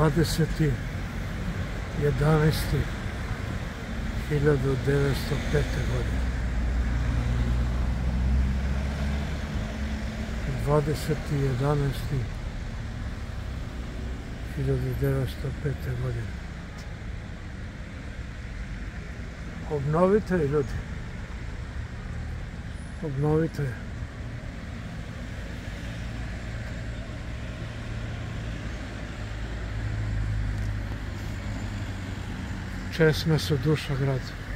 20. 11. 1905. godine. 20. 11. 1905. godine. Obnovite ljudi. Obnovite. Česme su duša grada.